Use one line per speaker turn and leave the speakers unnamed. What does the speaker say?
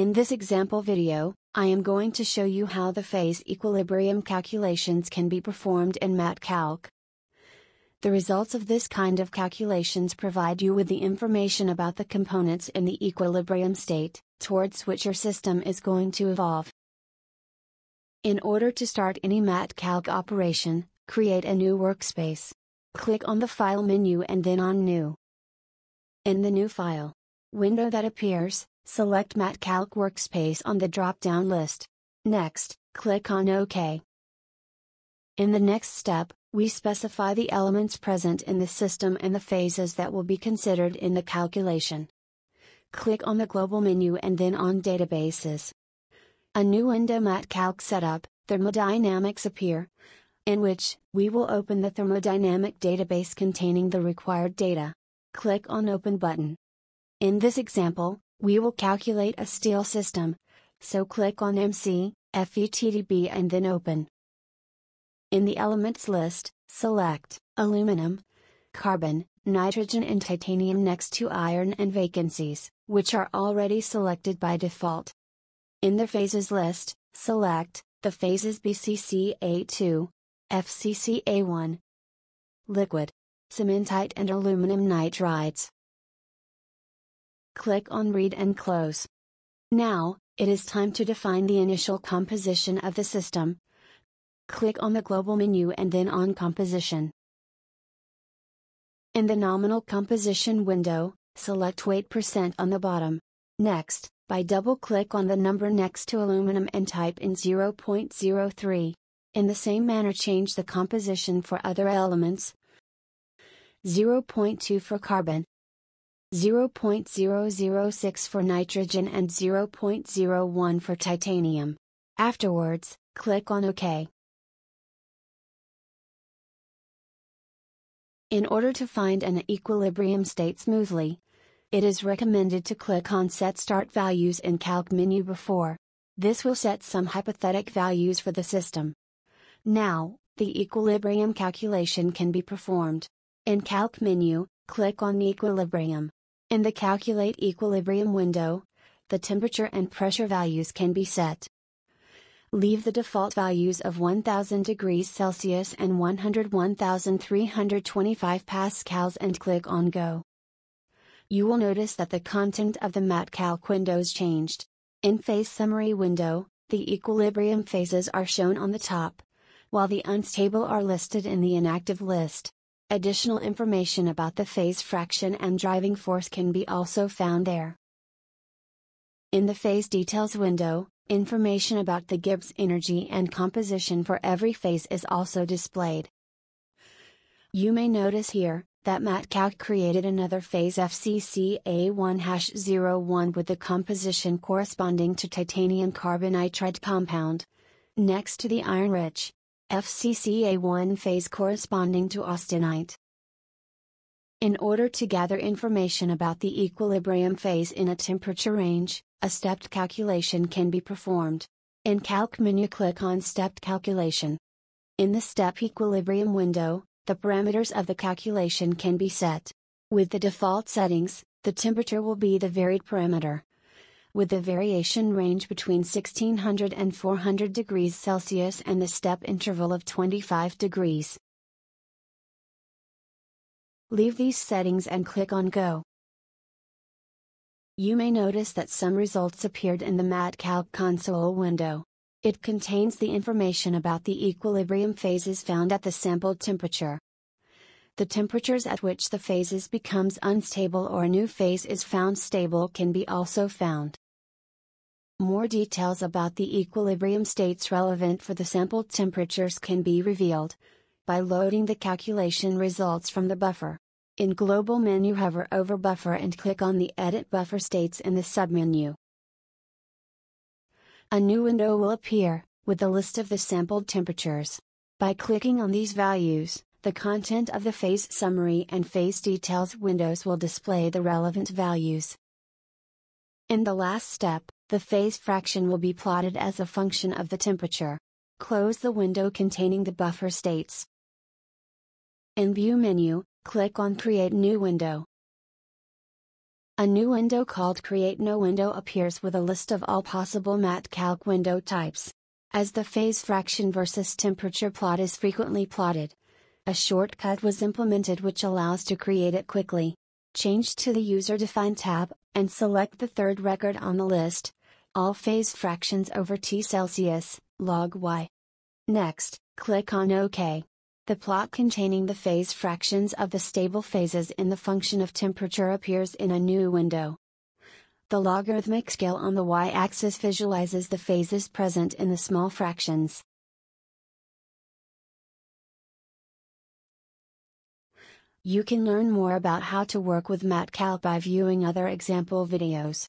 In this example video, I am going to show you how the phase equilibrium calculations can be performed in MATCalc. The results of this kind of calculations provide you with the information about the components in the equilibrium state, towards which your system is going to evolve. In order to start any MATCalc operation, create a new workspace. Click on the File menu and then on New. In the New File window that appears, select MATCalc Workspace on the drop-down list. Next, click on OK. In the next step, we specify the elements present in the system and the phases that will be considered in the calculation. Click on the Global menu and then on Databases. A new window MATCalc setup, Thermodynamics appear, in which, we will open the thermodynamic database containing the required data. Click on Open button. In this example, we will calculate a steel system, so click on MC, FETDB and then open. In the elements list, select aluminum, carbon, nitrogen and titanium next to iron and vacancies, which are already selected by default. In the phases list, select the phases BCCA2, FCCA1, liquid, cementite and aluminum nitrides click on Read and close. Now, it is time to define the initial composition of the system. Click on the Global menu and then on Composition. In the Nominal Composition window, select Weight percent on the bottom. Next, by double-click on the number next to aluminum and type in 0.03. In the same manner change the composition for other elements. 0.2 for carbon, 0.006 for nitrogen and 0.01 for titanium. Afterwards, click on OK. In order to find an equilibrium state smoothly, it is recommended to click on Set Start Values in Calc menu before. This will set some hypothetic values for the system. Now, the equilibrium calculation can be performed. In Calc menu, click on Equilibrium. In the Calculate Equilibrium window, the temperature and pressure values can be set. Leave the default values of 1000 degrees Celsius and 101,325 pascals and click on Go. You will notice that the content of the MATCalc windows changed. In Phase Summary window, the equilibrium phases are shown on the top, while the unstable are listed in the inactive list. Additional information about the phase fraction and driving force can be also found there. In the phase details window, information about the Gibbs energy and composition for every phase is also displayed. You may notice here, that MATCalc created another phase FCCA1-01 with the composition corresponding to titanium carbonitride compound. Next to the iron-rich, FCCA1 phase corresponding to austenite. In order to gather information about the equilibrium phase in a temperature range, a stepped calculation can be performed. In Calc menu click on Stepped Calculation. In the Step Equilibrium window, the parameters of the calculation can be set. With the default settings, the temperature will be the varied parameter with the variation range between 1600 and 400 degrees Celsius and the step interval of 25 degrees. Leave these settings and click on Go. You may notice that some results appeared in the MATCalc console window. It contains the information about the equilibrium phases found at the sampled temperature. The temperatures at which the phases becomes unstable or a new phase is found stable can be also found. More details about the equilibrium states relevant for the sampled temperatures can be revealed by loading the calculation results from the buffer. In Global menu hover over Buffer and click on the Edit Buffer States in the submenu. A new window will appear, with a list of the sampled temperatures. By clicking on these values, the content of the phase summary and phase details windows will display the relevant values. In the last step, the phase fraction will be plotted as a function of the temperature. Close the window containing the buffer states. In View menu, click on Create New Window. A new window called Create New Window appears with a list of all possible MatCalc window types. As the phase fraction versus temperature plot is frequently plotted, a shortcut was implemented which allows to create it quickly. Change to the User Defined tab, and select the third record on the list, all phase fractions over T Celsius, log Y. Next, click on OK. The plot containing the phase fractions of the stable phases in the function of temperature appears in a new window. The logarithmic scale on the y-axis visualizes the phases present in the small fractions. You can learn more about how to work with MatCalc by viewing other example videos.